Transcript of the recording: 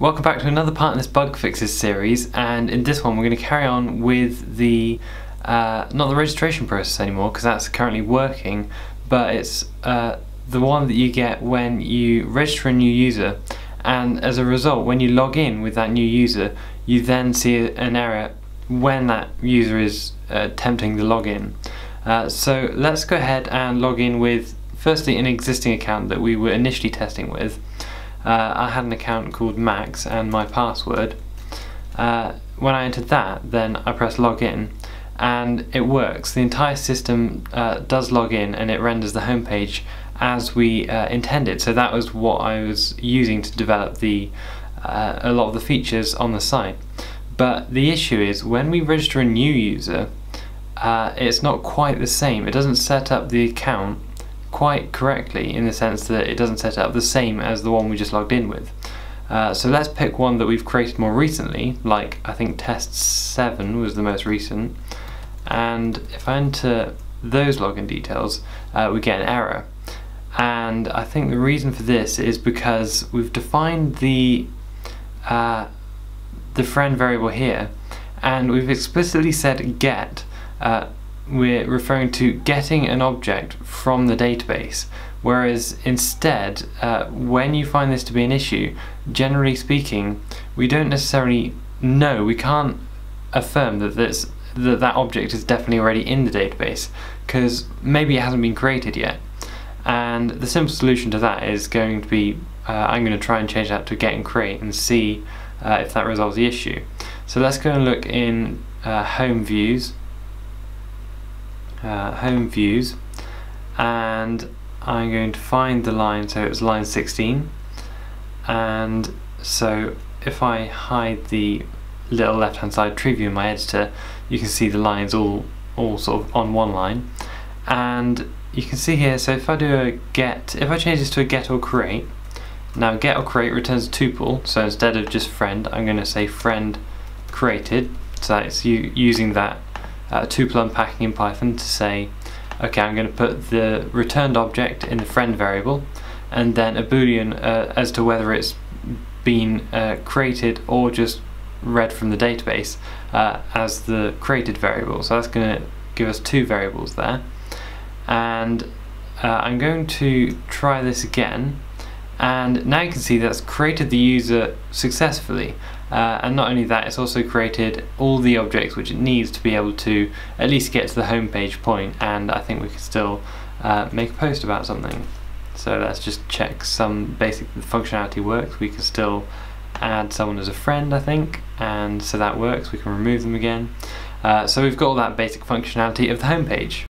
Welcome back to another part in this bug fixes series and in this one we're going to carry on with the uh, not the registration process anymore because that's currently working but it's uh, the one that you get when you register a new user and as a result when you log in with that new user you then see an error when that user is uh, attempting the login. Uh, so let's go ahead and log in with firstly an existing account that we were initially testing with uh, I had an account called Max and my password. Uh, when I entered that, then I press login and it works. The entire system uh, does log in and it renders the homepage as we uh, intended. So that was what I was using to develop the uh, a lot of the features on the site. But the issue is when we register a new user, uh, it's not quite the same. It doesn't set up the account quite correctly in the sense that it doesn't set up the same as the one we just logged in with. Uh, so let's pick one that we've created more recently, like I think test 7 was the most recent, and if I enter those login details, uh, we get an error. And I think the reason for this is because we've defined the uh, the friend variable here, and we've explicitly said get uh, we're referring to getting an object from the database. Whereas instead uh, when you find this to be an issue generally speaking we don't necessarily know we can't affirm that this that that object is definitely already in the database because maybe it hasn't been created yet. And the simple solution to that is going to be uh, I'm going to try and change that to get and create and see uh, if that resolves the issue. So let's go and look in uh, home views uh, home views and I'm going to find the line. So it's line 16 and so if I hide the little left hand side tree view in my editor you can see the lines all all sort of on one line. And you can see here so if I do a get if I change this to a get or create now get or create returns a tuple. So instead of just friend I'm going to say friend created. So that's you using that uh, tuple unpacking in Python to say, okay, I'm going to put the returned object in the friend variable, and then a boolean uh, as to whether it's been uh, created or just read from the database uh, as the created variable. So that's going to give us two variables there. And uh, I'm going to try this again and now you can see that's created the user successfully uh, and not only that it's also created all the objects which it needs to be able to at least get to the home page point and I think we can still uh, make a post about something. So let's just check some basic functionality works. We can still add someone as a friend I think and so that works. We can remove them again. Uh, so we've got all that basic functionality of the home page